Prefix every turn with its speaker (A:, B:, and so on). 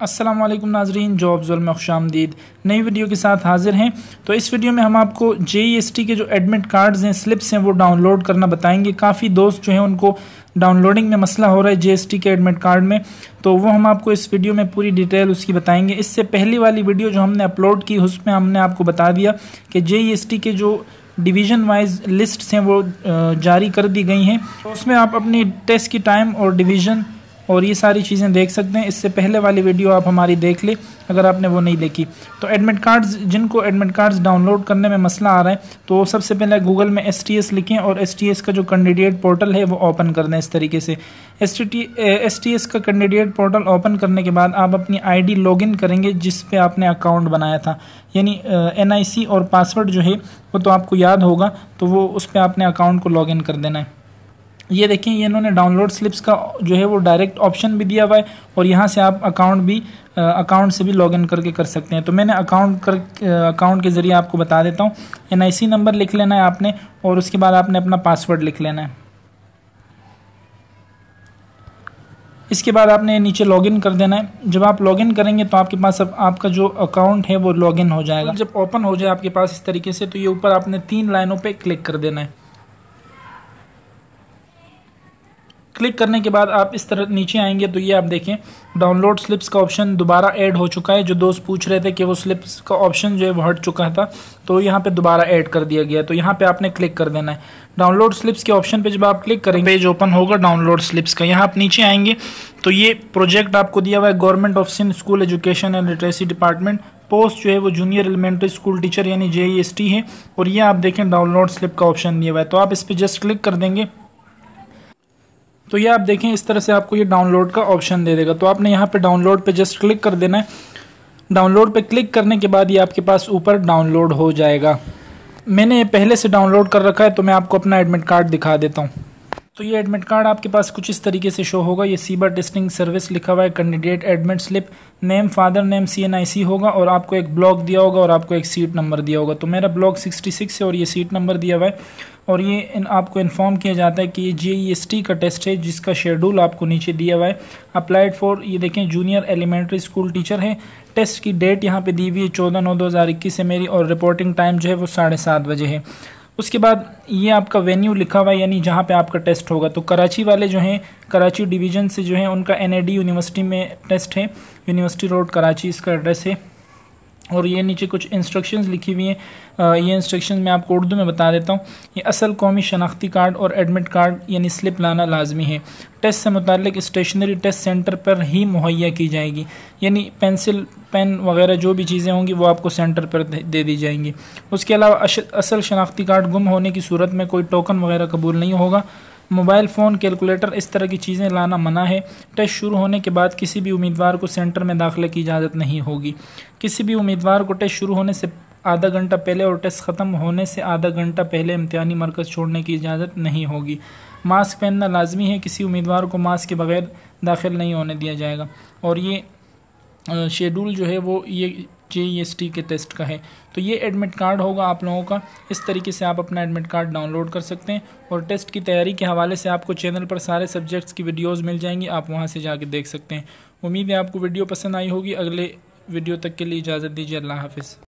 A: अस्सलाम वालेकुम नाजरीन, जॉब्स में खुश आमदीद नई वीडियो के साथ हाजिर हैं। तो इस वीडियो में हम आपको जे e के जो एडमिट कार्ड्स हैं, स्लिप्स हैं, वो डाउनलोड करना बताएँगे। काफ़ी दोस्त जो हैं, उनको डाउनलोडिंग में मसला हो रहा है जेएसटी के एडमिट कार्ड में। तो वो हम आपको इस वीडियो में पूरी डिटेल उसकी बताएँगे। इससे पहली वाली वीडियो जो हमने अपलोड की, उसमें हमने आपको बता दिया कि जे e के जो डिवीज़न वाइज लिस्ट हैं, वो जारी कर दी गई हैं। तो उसमें आप अपनी टेस्ट की टाइम और डिवीज़न और ये सारी चीज़ें देख सकते हैं। इससे पहले वाली वीडियो आप हमारी देख ले, अगर आपने वो नहीं देखी। तो एडमिट कार्ड्स जिनको एडमिट कार्ड्स डाउनलोड करने में मसला आ रहा है तो सबसे पहले गूगल में एस टी एस लिखें और एस टी एस का जो कैंडिडेट पोर्टल है, वो ओपन कर दें इस तरीके से। S T S T S का कैंडिडेट पोर्टल ओपन करने के बाद आप अपनी आई डी लॉगिन करेंगे, जिस पे आपने अकाउंट बनाया था। यानी एन आई सी और पासवर्ड जो है, वो तो आपको याद होगा तो वो उस पर आपने अकाउंट को लॉगिन कर देना है। ये देखें, ये इन्होंने डाउनलोड स्लिप्स का जो है वो डायरेक्ट ऑप्शन भी दिया हुआ है और यहाँ से आप अकाउंट भी अकाउंट से भी लॉगिन करके कर सकते हैं। तो मैंने अकाउंट कर अकाउंट के ज़रिए आपको बता देता हूँ। एनआईसी नंबर लिख लेना है आपने और उसके बाद आपने अपना पासवर्ड लिख लेना है। इसके बाद आपने नीचे लॉगिन कर देना है। जब आप लॉगिन करेंगे तो आपके पास अब आपका जो अकाउंट है वो लॉगिन हो जाएगा। जब ओपन हो जाए आपके पास इस तरीके से तो ये ऊपर आपने तीन लाइनों पे क्लिक कर देना है। क्लिक करने के बाद आप इस तरह नीचे आएँगे तो ये आप देखें डाउनलोड स्लिप्स का ऑप्शन दोबारा ऐड हो चुका है। जो दोस्त पूछ रहे थे कि वो स्लिप्स का ऑप्शन जो है वो हट चुका था तो यहाँ पे दोबारा ऐड कर दिया गया। तो यहाँ पे आपने क्लिक कर देना है। डाउनलोड स्लिप्स के ऑप्शन पे जब आप क्लिक करेंगे पेज ओपन होगा डाउनलोड स्लिप्स का। यहाँ आप नीचे आएँगे तो ये प्रोजेक्ट आपको दिया हुआ है। Government of Sindh school education and literacy department post जो है वो जूनियर एलिमेंट्री स्कूल टीचर यानी जे है, और ये आप देखें डाउनलोड स्लिप का ऑप्शन दिया हुआ है। तो आप इस पर जस्ट क्लिक कर देंगे तो ये आप देखें, इस तरह से आपको ये डाउनलोड का ऑप्शन दे देगा। तो आपने यहाँ पे डाउनलोड पे जस्ट क्लिक कर देना है। डाउनलोड पे क्लिक करने के बाद ये आपके पास ऊपर डाउनलोड हो जाएगा। मैंने ये पहले से डाउनलोड कर रखा है तो मैं आपको अपना एडमिट कार्ड दिखा देता हूँ। तो ये एडमिट कार्ड आपके पास कुछ इस तरीके से शो होगा। ये सीबर टेस्टिंग सर्विस लिखा हुआ है candidate admit slip name father name C N I C होगा और आपको एक ब्लॉक दिया होगा और आपको एक सीट नंबर दिया होगा। तो मेरा ब्लॉक सिक्सटी सिक्स है और ये सीट नंबर दिया हुआ है और ये इन, आपको इन्फॉर्म किया जाता है कि ये जे ई एस टी का टेस्ट है जिसका शेड्यूल आपको नीचे दिया हुआ है। अप्लाइड फॉर ये देखें जूनियर एलिमेंट्री स्कूल टीचर है। टेस्ट की डेट यहाँ पे दी हुई है चौदह नौ दो हज़ार इक्कीस है मेरी और रिपोर्टिंग टाइम जो है वो साढ़े सात बजे है। उसके बाद ये आपका वेन्यू लिखा हुआ है, यानी जहाँ पे आपका टेस्ट होगा। तो कराची वाले जो हैं, कराची डिवीज़न से जो है, उनका एनएडी यूनिवर्सिटी में टेस्ट है। यूनिवर्सिटी रोड कराची, इसका एड्रेस है। और ये नीचे कुछ इंस्ट्रक्शंस लिखी हुई हैं। ये इंस्ट्रक्शंस मैं आपको उर्दू में बता देता हूँ। ये असल कौमी शनाख्ती कार्ड और एडमिट कार्ड, यानी स्लिप लाना लाजमी है। टेस्ट से मुतल स्टेशनरी टेस्ट सेंटर पर ही मुहैया की जाएगी। यानी पेंसिल पेन वगैरह जो भी चीज़ें होंगी, वो आपको सेंटर पर दे, दी जाएँगी। उसके अलावा असल शनाख्ती कार्ड गुम होने की सूरत में कोई टोकन वगैरह कबूल नहीं होगा। मोबाइल फ़ोन, कैलकुलेटर, इस तरह की चीज़ें लाना मना है। टेस्ट शुरू होने के बाद किसी भी उम्मीदवार को सेंटर में दाखिले की इजाज़त नहीं होगी। किसी भी उम्मीदवार को टेस्ट शुरू होने से आधा घंटा पहले और टेस्ट ख़त्म होने से आधा घंटा पहले इम्तहानी मरकज़ छोड़ने की इजाज़त नहीं होगी। मास्क पहनना लाजमी है, किसी उम्मीदवार को मास्क के बगैर दाखिल नहीं होने दिया जाएगा। और ये शेड्यूल जो है वो, ये जे टी के टेस्ट का है। तो ये एडमिट कार्ड होगा आप लोगों का। इस तरीके से आप अपना एडमिट कार्ड डाउनलोड कर सकते हैं और टेस्ट की तैयारी के हवाले से आपको चैनल पर सारे सब्जेक्ट्स की वीडियोज़ मिल जाएँगी। आप वहाँ से जाके देख सकते हैं। उम्मीद है आपको वीडियो पसंद आई होगी। अगले वीडियो तक के लिए इजाज़त दीजिए। अल्लाह हाफिज़।